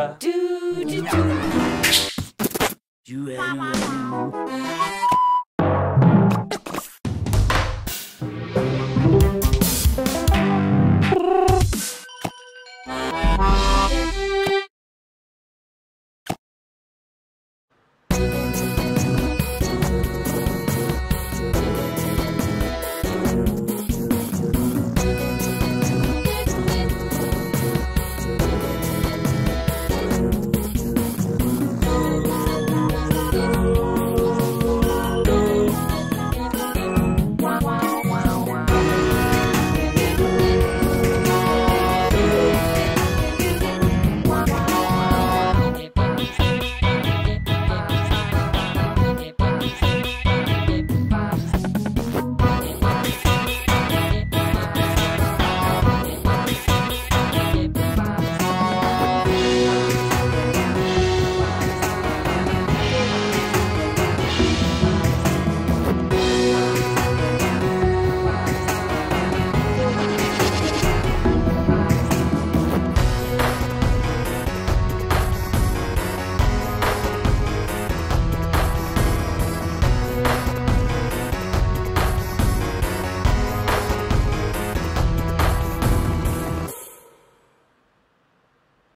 Do do do.